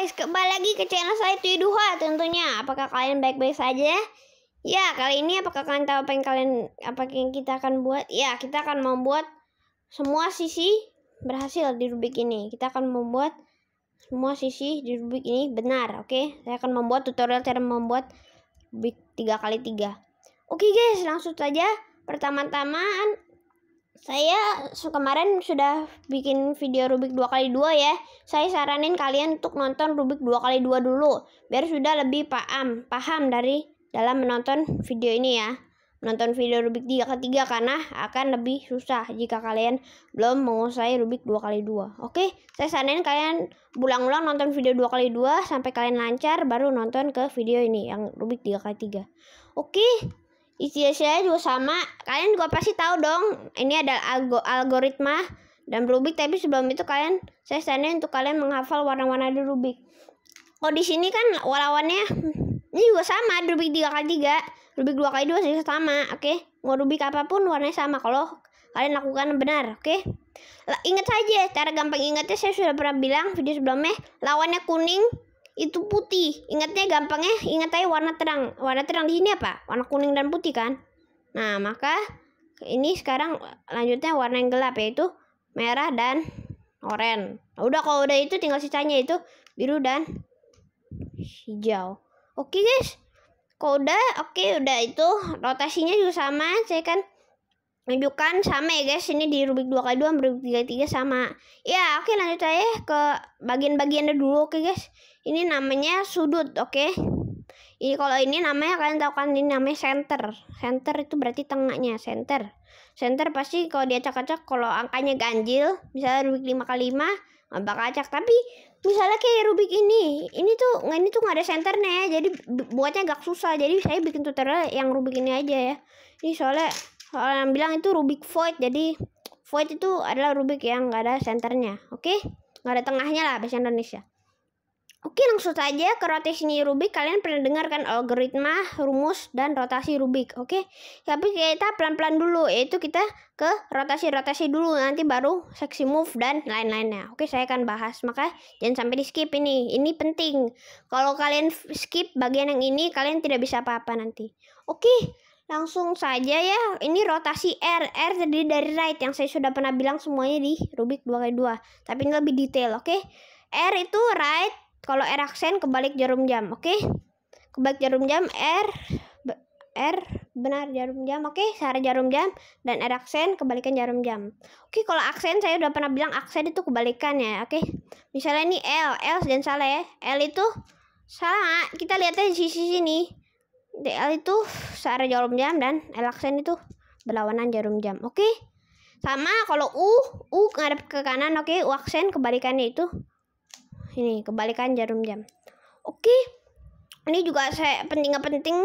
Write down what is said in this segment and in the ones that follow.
guys, kembali lagi ke channel saya Tuduha tentunya. Apakah kalian baik-baik saja? Ya, kali ini apakah kalian tahu apa yang kalian apa yang kita akan buat? Ya, kita akan membuat semua sisi berhasil di Rubik ini. Kita akan membuat semua sisi di Rubik ini benar, oke? Saya akan membuat tutorial cara membuat Rubik 3x3. Oke guys, langsung saja. Pertama-tama saya kemarin sudah bikin video Rubik 2x2 ya. Saya saranin kalian untuk nonton Rubik 2x2 dulu biar sudah lebih paham, paham dari dalam menonton video ini ya. Menonton video Rubik 3x3 karena akan lebih susah jika kalian belum menguasai Rubik 2x2. Oke, saya saranin kalian ulang-ulang nonton video 2x2 sampai kalian lancar baru nonton ke video ini yang Rubik 3x3. Oke, saya juga sama kalian juga pasti tahu dong ini adalah algo algoritma dan Rubik tapi sebelum itu kalian saya saranin untuk kalian menghafal warna-warna di Rubik oh di sini kan lawannya ini juga sama Rubik 3 kali 3 Rubik 2 kali 2 juga sama oke okay? mau Rubik apa pun warnanya sama kalau kalian lakukan benar oke okay? ingat saja cara gampang ingatnya saya sudah pernah bilang video sebelumnya lawannya kuning itu putih. Ingatnya gampangnya, ingat aja warna terang. Warna terang di sini apa? Warna kuning dan putih kan? Nah, maka ini sekarang lanjutnya warna yang gelap yaitu merah dan oranye. Nah, udah kalau udah itu tinggal sisanya itu biru dan hijau. Oke guys. Kalau udah, oke udah itu rotasinya juga sama. Saya kan tunjukkan sama ya guys ini di Rubik 2 kali 2 Rubik 3 3 sama ya oke lanjut aja ke bagian-bagiannya dulu oke guys ini namanya sudut oke? Okay? ini kalau ini namanya kalian tahu kan ini namanya center. Center itu berarti tengahnya center. Center pasti kalau diacak-acak kalau angkanya ganjil misalnya rubik 5 kali 5 nggak bakal acak. Tapi misalnya kayak rubik ini ini tuh ini tuh nggak ada centernya ya jadi buatnya agak susah. Jadi saya bikin tutorial yang rubik ini aja ya. Ini soalnya orang bilang itu rubik void jadi void itu adalah rubik yang nggak ada centernya oke? Okay? nggak ada tengahnya lah bahasa Indonesia Oke langsung saja ke rotasi Rubik. Kalian pernah dengar kan algoritma, rumus, dan rotasi Rubik? Oke Tapi kita pelan-pelan dulu. Yaitu kita ke rotasi-rotasi dulu. Nanti baru seksi move dan lain-lainnya. Oke saya akan bahas. Maka jangan sampai di skip ini. Ini penting. Kalau kalian skip bagian yang ini Kalian tidak bisa apa-apa nanti. Oke langsung saja ya. Ini rotasi R. R terdiri dari right yang saya sudah pernah bilang semuanya di Rubik 2x2 tapi ini lebih detail. Oke? R itu right kalau R aksen kebalik jarum jam, oke? Okay? Kebalik jarum jam R R benar jarum jam, oke? Okay? Searah jarum jam dan R aksen kebalikan jarum jam. Oke, okay, kalau aksen saya udah pernah bilang aksen itu kebalikannya, oke? Okay? Misalnya ini L, L dan salah ya. L itu salah. Kita lihat aja di sisi sini. L itu searah jarum jam dan L aksen itu berlawanan jarum jam, oke? Okay? Sama kalau U, U ngadep ke kanan, oke? Okay? U aksen kebalikannya itu ini kebalikan jarum jam. Oke. Ini juga saya penting nggak penting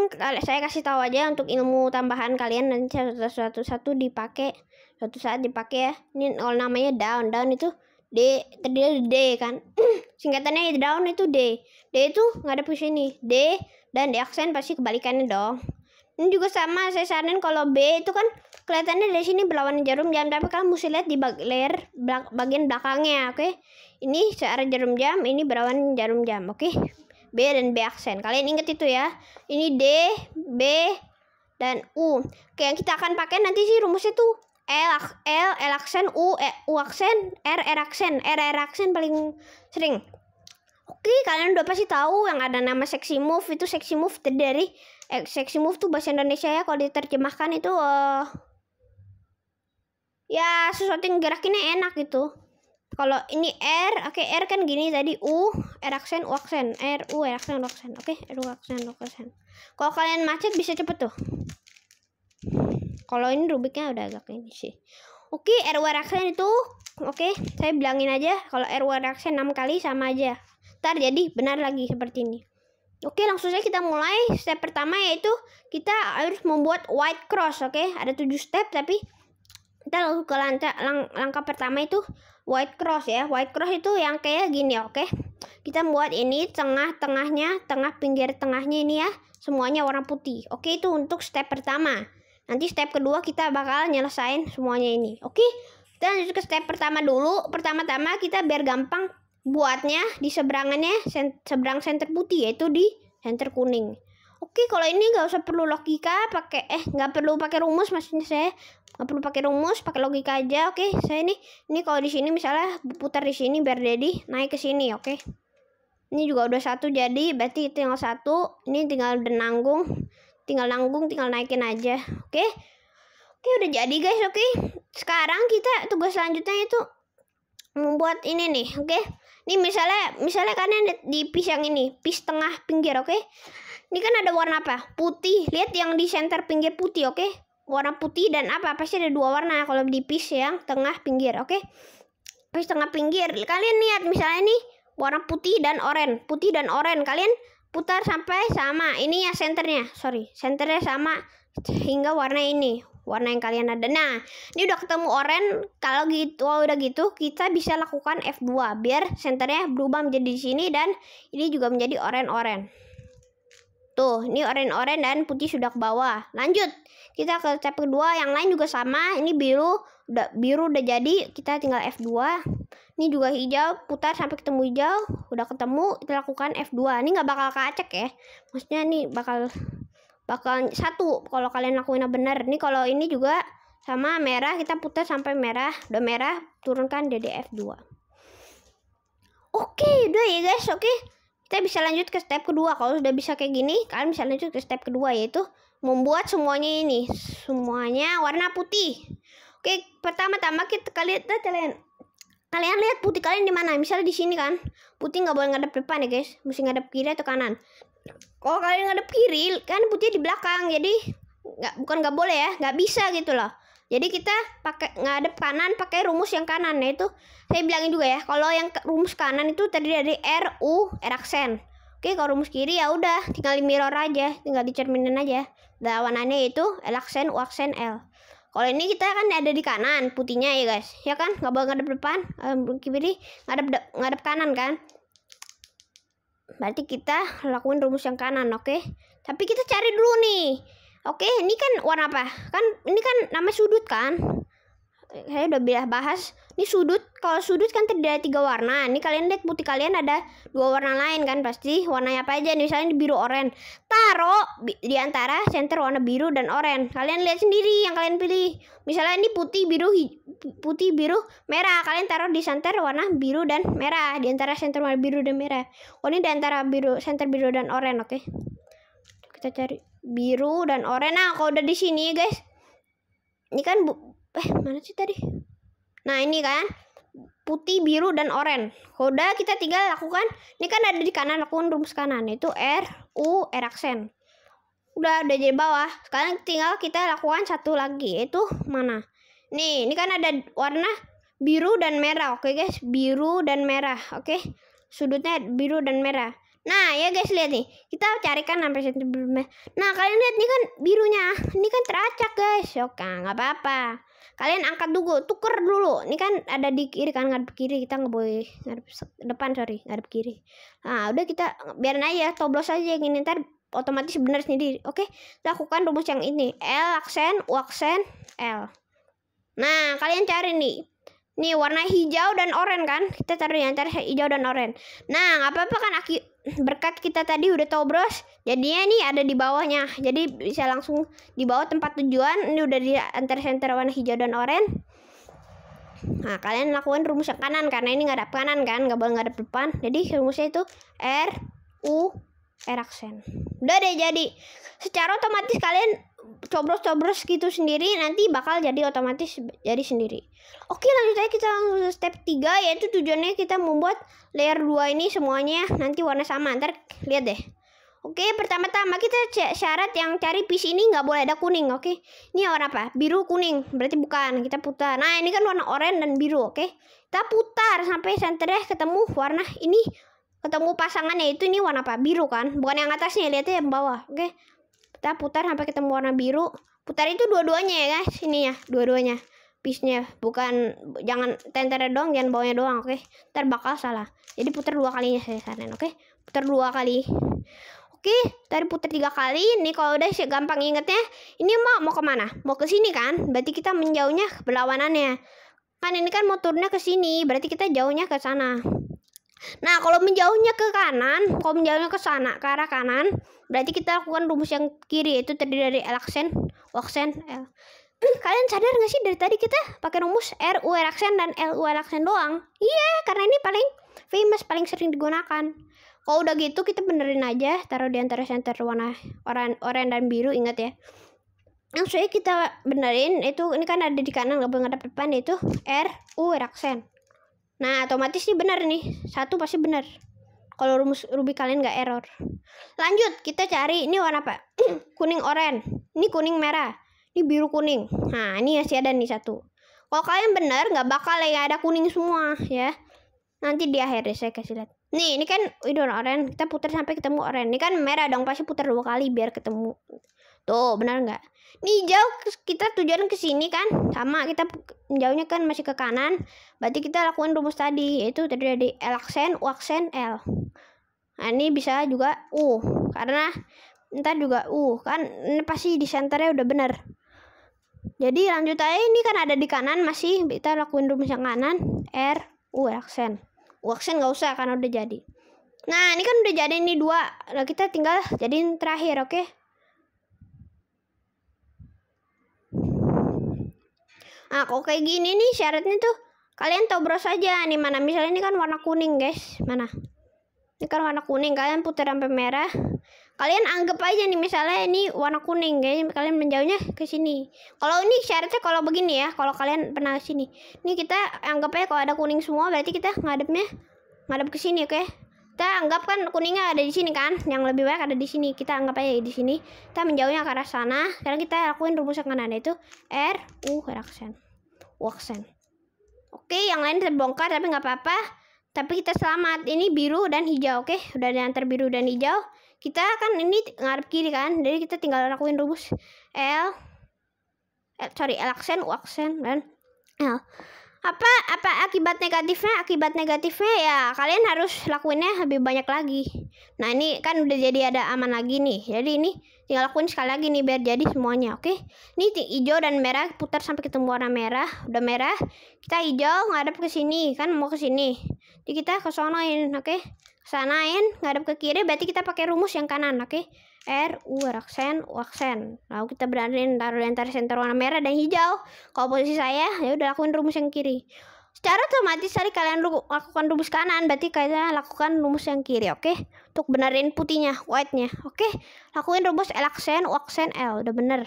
saya kasih tahu aja untuk ilmu tambahan kalian. Nanti satu satu dipakai suatu saat dipakai ya. Ini kalau namanya down. Down itu D terdiri D kan. Singkatannya down itu D. D itu nggak ada di sini D dan D aksen pasti kebalikannya dong. Ini juga sama saya saranin kalau B itu kan kelihatannya dari sini berlawanan jarum jam tapi kalian mesti lihat di bag layer bagian belakangnya oke? okay? Ini searah jarum jam ini berlawanan jarum jam oke? Okay? B dan B aksen. Kalian ingat itu ya? Ini D B dan U. Oke yang kita akan pakai nanti sih rumusnya tuh L L L aksen U e, U aksen R R aksen. R R aksen paling sering. Oke, kalian udah pasti tahu yang ada nama seksi move itu seksi move terdiri eh, seksi move tuh bahasa Indonesia ya kalau diterjemahkan itu uh, ya sesuatu yang gerakinnya enak gitu. Kalau ini R, oke okay, R kan gini tadi U, R aksen, U aksen, R U R aksen, U aksen, oke, okay? R U aksen, U aksen. Kalau kalian macet bisa cepet tuh. Kalau ini rubiknya udah agak ini sih. Oke, okay, R U R aksen itu, oke, okay, saya bilangin aja kalau R U R aksen 6 kali sama aja ntar jadi benar lagi seperti ini oke langsung saja kita mulai step pertama yaitu kita harus membuat white cross oke ada tujuh step tapi kita langsung ke langkah, lang langkah pertama itu white cross ya. White cross itu yang kayak gini oke? Kita buat ini tengah-tengahnya tengah pinggir tengahnya ini ya. Semuanya warna putih. Oke itu untuk step pertama. Nanti step kedua kita bakal nyelesain semuanya ini oke? Kita lanjut ke step pertama dulu. Pertama-tama kita biar gampang buatnya di seberangannya sen seberang center putih yaitu di center kuning. Oke, kalau ini nggak usah perlu logika, pakai eh nggak perlu pakai rumus maksudnya saya nggak perlu pakai rumus, pakai logika aja. Oke, saya ini ini kalau di sini misalnya putar di sini biar jadi naik ke sini, oke. Ini juga udah satu jadi, berarti tinggal satu. Ini tinggal nanggung, tinggal nanggung, tinggal naikin aja, oke. Oke, udah jadi guys, oke. Sekarang kita tugas selanjutnya itu membuat ini nih, oke. Ini misalnya misalnya kalian di pis yang ini, pis tengah pinggir, oke. Ini kan ada warna apa? Putih. Lihat yang di center pinggir putih, oke? Warna putih dan apa? Pasti ada dua warna kalau di pis yang tengah pinggir, oke? Pis tengah pinggir. Kalian lihat misalnya nih warna putih dan oranye. Putih dan oranye. Kalian putar sampai sama. Ini ya senternya. Sorry, senternya sama hingga warna ini warna yang kalian ada. Nah, ini udah ketemu oranye. Kalau gitu, oh, udah gitu, kita bisa lakukan F2 biar senternya berubah menjadi di sini dan ini juga menjadi oranye-oranye. Tuh, ini oranye-oranye dan putih sudah ke bawah. Lanjut, kita ke step kedua. Yang lain juga sama. Ini biru, udah biru udah jadi. Kita tinggal F2. Ini juga hijau, putar sampai ketemu hijau. Udah ketemu, kita lakukan F2. Ini nggak bakal kacek ya. Maksudnya ini bakal bakal satu kalau kalian lakuin yang benar. Ini kalau ini juga sama merah kita putar sampai merah. Udah merah, turunkan jadi F2. Oke, udah ya guys. Oke kita bisa lanjut ke step kedua. Kalau sudah bisa kayak gini kalian bisa lanjut ke step kedua yaitu membuat semuanya ini. Semuanya warna putih. Oke pertama-tama kita kalian kalian kalian lihat putih kalian di mana? Misalnya di sini kan. Putih nggak boleh ngadep depan ya guys. Mesti ngadep kiri atau kanan. Kalau kalian ngadep kiri kan putih di belakang. Jadi nggak bukan nggak boleh ya nggak bisa gitu loh jadi kita pakai ngadep kanan pakai rumus yang kanan ya itu saya bilangin juga ya kalau yang rumus kanan itu terdiri dari R U R aksen. Oke kalau rumus kiri ya udah tinggal di mirror aja tinggal dicerminin aja. Dan warnanya itu L aksen U aksen L. Kalau ini kita kan ada di kanan putihnya ya guys, ya kan nggak boleh ngadep depan, kiri ngadep ngadep kanan kan. Berarti kita lakuin rumus yang kanan, oke? Okay? Tapi kita cari dulu nih Oke, ini kan warna apa? Kan ini kan nama sudut kan? Saya udah bilang bahas. Ini sudut, kalau sudut kan terdiri dari tiga warna. Ini kalian lihat putih kalian ada dua warna lain kan pasti. Warnanya apa aja? Misalnya biru oranye. Taruh di antara center warna biru dan oranye. Kalian lihat sendiri yang kalian pilih. Misalnya ini putih, biru, putih, biru, merah. Kalian taruh di center warna biru dan merah. Di antara center warna biru dan merah. Oh ini di antara biru, center biru dan oranye, oke? Kita cari biru dan oranye. Nah, kalau udah di sini guys. Ini kan bu eh mana sih tadi? Nah, ini kan putih, biru dan oranye. Kalau udah kita tinggal lakukan ini kan ada di kanan lakukan rumus kanan itu R U R aksen. Udah udah jadi bawah. Sekarang tinggal kita lakukan satu lagi itu mana? Nih, ini kan ada warna biru dan merah. Oke, guys. Biru dan merah. Oke. Sudutnya biru dan merah. Nah ya guys lihat nih. Kita carikan sampai senti Nah kalian lihat nih kan birunya. Ini kan teracak guys. Oke nggak apa-apa. Kalian angkat dulu tuker dulu. Ini kan ada di kiri kan ngadep kiri. Kita nggak boleh ngadep depan sorry ngadep kiri. Nah udah kita biarin aja toblos aja yang ini. Ntar otomatis benar sendiri. Oke lakukan rumus yang ini. L aksen U aksen L. Nah kalian cari nih. Nih warna hijau dan oranye kan? Kita taruh yang antara hijau dan oranye. Nah, nggak apa-apa kan aki berkat kita tadi udah tahu bros. Jadinya ini ada di bawahnya. Jadi bisa langsung di bawah tempat tujuan. Ini udah di antara center warna hijau dan oranye. Nah, kalian lakukan rumus yang kanan karena ini nggak ada kanan kan, nggak boleh nggak ada depan. Jadi rumusnya itu R U R aksen. Udah deh jadi. Secara otomatis kalian cobros-cobros gitu sendiri nanti bakal jadi otomatis jadi sendiri. Oke lanjut aja kita langsung step 3 yaitu tujuannya kita membuat layer 2 ini semuanya nanti warna sama. Ntar lihat deh. Oke pertama-tama kita syarat yang cari piece ini nggak boleh ada kuning oke. Ini warna apa? Biru kuning berarti bukan kita putar. Nah ini kan warna oranye dan biru oke. Kita putar sampai senternya ketemu warna ini ketemu pasangannya itu ini warna apa? Biru kan? Bukan yang atasnya lihatnya yang bawah oke kita putar sampai ketemu warna biru. Putar itu dua-duanya ya guys. Ini ya dua-duanya. Pisnya bukan jangan tenternya doang jangan bawahnya doang oke? Okay? ntar bakal salah. Jadi putar dua kalinya saya saran oke? Okay? putar dua kali. Oke okay? tadi putar tiga kali. Ini kalau udah gampang ingetnya. Ini mau mau ke mana? Mau ke sini kan? Berarti kita menjauhnya berlawanannya. Kan ini kan motornya ke sini. Berarti kita jauhnya ke sana Nah, kalau menjauhnya ke kanan, kalau menjauhnya ke sana, ke arah kanan, berarti kita lakukan rumus yang kiri, yaitu terdiri dari L aksen, U aksen, L. Kalian sadar gak sih dari tadi kita pakai rumus R, U, R aksen, dan L, U, L aksen doang? Iya, karena ini paling famous, paling sering digunakan. Kalau udah gitu, kita benerin aja, taruh di antara center warna oranye, oranye dan biru, ingat ya. Yang saya kita benerin, itu ini kan ada di kanan, gak boleh ngadep depan, itu R, U, R aksen. Nah, otomatis nih benar nih. Satu pasti benar. Kalau rumus ruby kalian nggak error. Lanjut, kita cari ini warna apa? kuning oranye. Ini kuning merah. Ini biru kuning. Nah, ini masih ada nih satu. Kalau kalian benar, nggak bakal ya ada kuning semua ya. Nanti di akhir deh saya kasih lihat. Nih, ini kan ini warna oranye. Kita putar sampai ketemu oranye. Ini kan merah dong, pasti putar dua kali biar ketemu. Tuh, benar nggak? Nih jauh kita tujuan ke sini kan sama kita jauhnya kan masih ke kanan. Berarti kita lakukan rumus tadi yaitu terdiri dari L aksen, U aksen, L. Nah, ini bisa juga U karena ntar juga U kan ini pasti di senternya udah bener. Jadi lanjut aja ini kan ada di kanan masih kita lakuin rumus yang kanan R U aksen. U aksen nggak usah karena udah jadi. Nah ini kan udah jadi ini dua. Nah, kita tinggal jadiin terakhir oke. Okay? Nah, kok kayak gini nih syaratnya tuh? Kalian tobros aja. Nih mana? Misalnya ini kan warna kuning guys. Mana? Ini kan warna kuning. Kalian putar sampai merah. Kalian anggap aja nih misalnya ini warna kuning guys. Kalian menjauhnya ke sini. Kalau ini syaratnya kalau begini ya kalau kalian pernah ke sini. Ini kita anggap aja kalau ada kuning semua berarti kita ngadepnya ngadep ke sini oke? okay? Kita anggap kan kuningnya ada di sini kan yang lebih baik ada di sini kita anggap aja di sini kita menjauhnya ke arah sana sekarang kita lakuin rumus yang kanan itu R U aksen Waksen. Oke, yang lain terbongkar tapi nggak apa-apa. Tapi kita selamat. Ini biru dan hijau, oke? Udah diantar biru dan hijau. Kita kan ini ngarep kiri kan, jadi kita tinggal lakuin rumus L, L sorry, L aksen, U dan L apa apa akibat negatifnya? Akibat negatifnya ya kalian harus lakuinnya lebih banyak lagi. Nah ini kan udah jadi ada aman lagi nih. Jadi ini tinggal lakuin sekali lagi nih biar jadi semuanya oke? Ini hijau dan merah putar sampai ketemu warna merah. Udah merah kita hijau ngadep ke sini. Kan mau ke sini. Jadi kita kesonoin oke kesanain ngadep ke kiri berarti kita pakai rumus yang kanan oke R, U, aksen, U aksen. Lalu kita berani taruh di antara center warna merah dan hijau. Kalau posisi saya, ya udah lakuin rumus yang kiri. Secara otomatis tadi kalian lakukan rumus kanan, berarti kalian lakukan rumus yang kiri, oke? Okay? Untuk benerin putihnya, white-nya, oke? Okay? Lakuin rumus L aksen, U aksen, L, udah bener.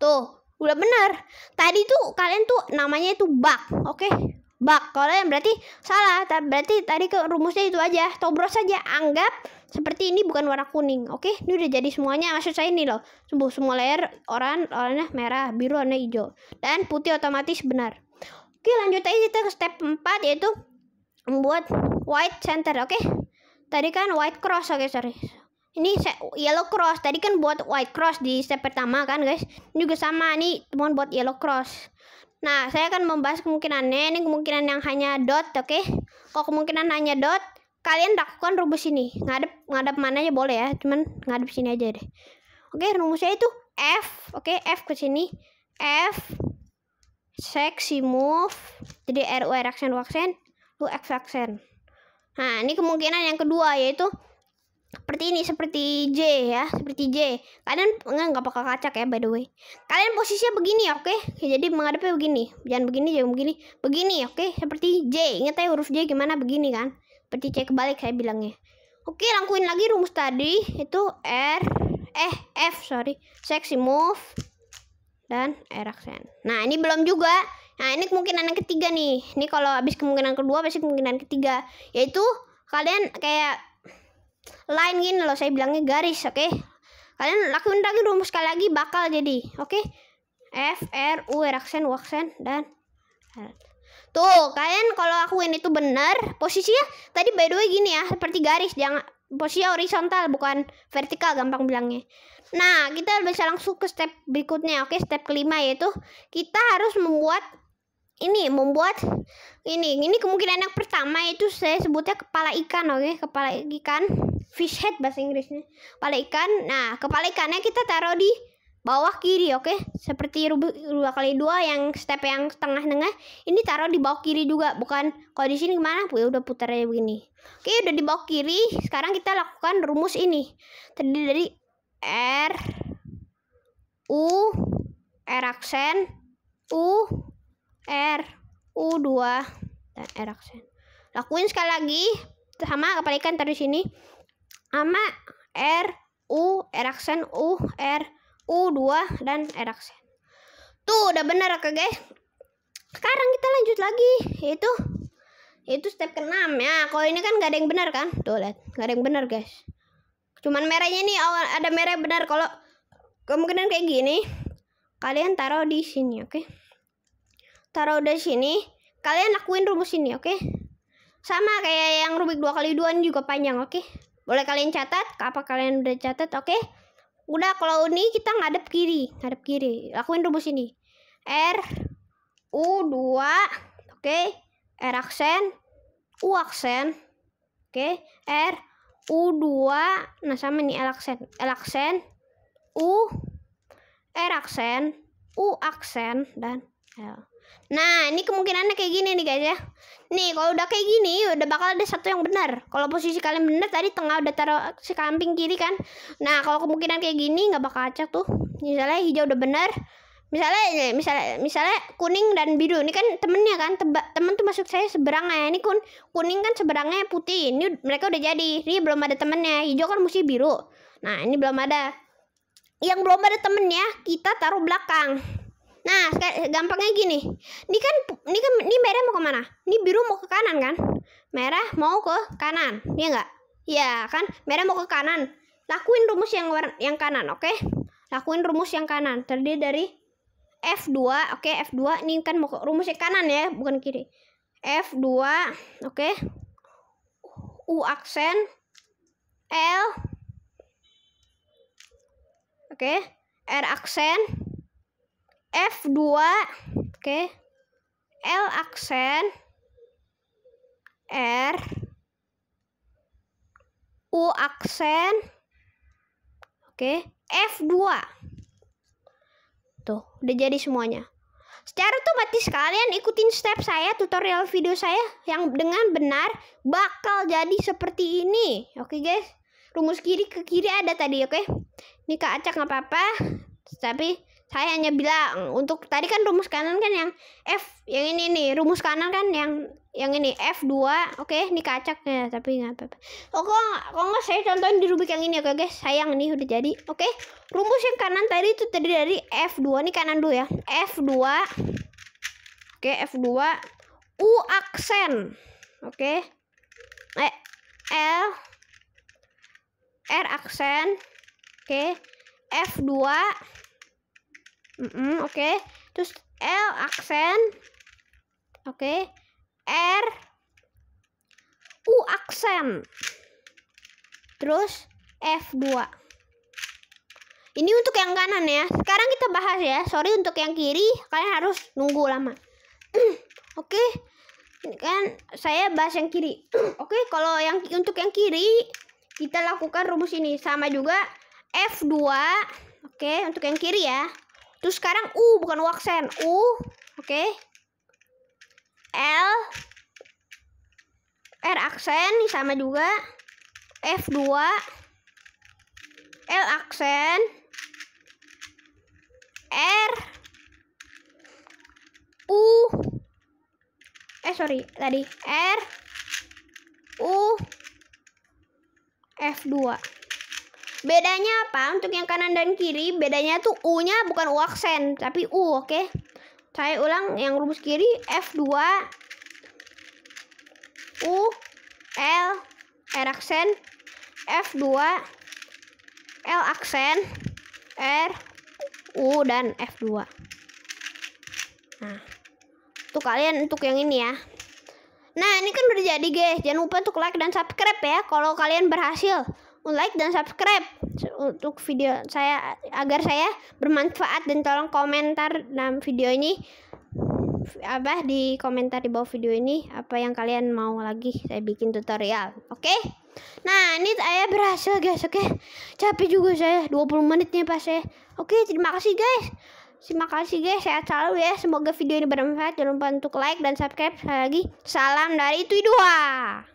Tuh, udah bener. Tadi tuh kalian tuh namanya itu bug, oke? Okay? Bug. Kalau yang berarti salah, berarti tadi ke rumusnya itu aja. Tobros saja, anggap seperti ini bukan warna kuning. Oke, ini udah jadi semuanya. Maksud saya ini loh. Sembuh semua layer oranye, oranye merah, biru, warna hijau. Dan putih otomatis benar. Oke, lanjut aja kita ke step 4 yaitu membuat white center. Oke. Tadi kan white cross, oke sorry. Ini yellow cross. Tadi kan buat white cross di step pertama kan, guys. Ini juga sama nih, teman buat yellow cross. Nah, saya akan membahas kemungkinannya. Ini kemungkinan yang hanya dot, oke? Kalau kemungkinan hanya dot, kalian lakukan rumus ini. Ngadep ngadep mana aja boleh ya cuman ngadep sini aja deh. Oke rumusnya itu F oke? F ke sini. F seksi move. Jadi R U R aksen aksen U X aksen nah ini kemungkinan yang kedua yaitu seperti ini seperti J ya seperti J. Kalian enggak nggak bakal kacak ya by the way. Kalian posisinya begini oke? Okay? jadi menghadapnya begini. Jangan begini jangan begini. Begini oke? Okay? seperti J. Ingat ya huruf J gimana? Begini kan? Seperti cek kebalik saya bilangnya. Oke lakuin lagi rumus tadi. Itu R eh F sorry. Seksi move. Dan R aksen. Nah ini belum juga. Nah ini kemungkinan yang ketiga nih. Ini kalau habis kemungkinan kedua pasti kemungkinan ketiga. Yaitu kalian kayak line gini loh saya bilangnya garis oke okay? kalian lakuin lagi rumus sekali lagi bakal jadi oke okay? F R U R aksen U aksen dan. Tuh, kalian kalau lakuin itu benar, posisinya tadi by the way gini ya, seperti garis, jangan posisi horizontal bukan vertikal gampang bilangnya. Nah, kita bisa langsung ke step berikutnya. Oke, step kelima yaitu kita harus membuat ini membuat ini ini kemungkinan yang pertama itu saya sebutnya kepala ikan oke? Kepala ikan fish head bahasa Inggrisnya. Kepala ikan nah kepala ikannya kita taruh di bawah kiri oke? Seperti rubik dua kali dua yang step yang tengah-tengah ini taruh di bawah kiri juga. Bukan kalau di sini gimana? Ya udah putar aja begini. Oke udah di bawah kiri sekarang kita lakukan rumus ini. Terdiri dari R U R aksen U R U2 dan R aksen lakuin sekali lagi sama kepalikan dari sini sama R U R aksen U R U2 dan R aksen. Tuh udah benar oke guys. Sekarang kita lanjut lagi yaitu itu step ke-6 ya. Kalau ini kan gak ada yang benar kan? Tuh lihat, gak ada yang benar guys. Cuman merahnya ini awal ada merah benar kalau kemungkinan kayak gini kalian taruh di sini oke. Okay? Taruh di sini, kalian lakuin rumus ini oke. Okay? Sama kayak yang rubik dua kali dua ini juga panjang oke. Okay? Boleh kalian catat, apa kalian udah catat oke? Okay? Udah kalau ini kita ngadep kiri, ngadep kiri. Lakuin rumus ini. R U2 oke. Okay. R aksen U aksen. Oke, okay. R U2 nah sama nih L aksen. L aksen U R aksen U aksen dan L. Nah, ini kemungkinannya kayak gini nih guys ya. Nih, kalau udah kayak gini, udah bakal ada satu yang benar. Kalau posisi kalian benar, tadi tengah udah taruh si kambing kiri kan. Nah, kalau kemungkinan kayak gini nggak bakal acak tuh. Misalnya hijau udah benar. Misalnya, misalnya, misalnya kuning dan biru. Ini kan temennya kan, teba, temen tuh masuk saya seberangnya. Ini kun kuning kan seberangnya putih. Ini mereka udah jadi. Ini belum ada temennya. Hijau kan mesti biru. Nah, ini belum ada. Yang belum ada temennya, kita taruh belakang. Nah, gampangnya gini. Ini kan ini kan ini merah mau ke mana? Ini biru mau ke kanan kan? Merah mau ke kanan, iya enggak? Iya kan? Merah mau ke kanan. Lakuin rumus yang yang kanan, oke? Okay? Lakuin rumus yang kanan. Terdiri dari F2, oke, okay? F2 ini kan mau ke rumus yang kanan ya, bukan kiri. F2, oke. Okay? U aksen L Oke, okay. R aksen F2 oke okay. L aksen R U aksen oke okay. F2 tuh udah jadi semuanya secara otomatis kalian ikutin step saya tutorial video saya yang dengan benar bakal jadi seperti ini oke okay, guys rumus kiri ke kiri ada tadi oke okay? ini kak acak nggak apa-apa tapi saya hanya bilang untuk tadi kan rumus kanan kan yang F yang ini nih rumus kanan kan yang yang ini F2 oke okay, ini kacak ya tapi nggak apa-apa oh kok kok nggak saya contohin di rubik yang ini oke okay, guys sayang nih udah jadi oke okay? rumus yang kanan tadi itu terdiri dari F2 ini kanan dulu ya F2 oke okay, F2 U aksen oke okay? eh, L R aksen oke okay? F2 Mm -mm, oke. Okay. Terus L aksen. Oke. Okay. R U aksen. Terus F2. Ini untuk yang kanan ya. Sekarang kita bahas ya. Sorry untuk yang kiri, kalian harus nunggu lama. Oke. okay. Kan saya bahas yang kiri. Oke, okay, kalau yang untuk yang kiri kita lakukan rumus ini sama juga F2. Oke, okay, untuk yang kiri ya. Terus sekarang U bukan waksen. U, oke. Okay. L R aksen sama juga. F2 L aksen R U eh sorry tadi R U F2 Bedanya apa? Untuk yang kanan dan kiri, bedanya tuh U-nya bukan U aksen, tapi U, oke? Okay? Saya ulang yang rumus kiri F2 U L R aksen F2 L aksen R U dan F2. Nah, tuh kalian untuk yang ini ya. Nah, ini kan udah jadi guys. Jangan lupa untuk like dan subscribe ya kalau kalian berhasil like dan subscribe untuk video saya agar saya bermanfaat dan tolong komentar dalam video ini apa di komentar di bawah video ini apa yang kalian mau lagi saya bikin tutorial oke okay? nah ini saya berhasil guys oke okay? capek juga saya 20 menit pas saya oke okay? Terima kasih guys. Terima kasih guys, sehat selalu ya. Semoga video ini bermanfaat. Jangan lupa untuk like dan subscribe. Sekali lagi, salam dari Tui Dua.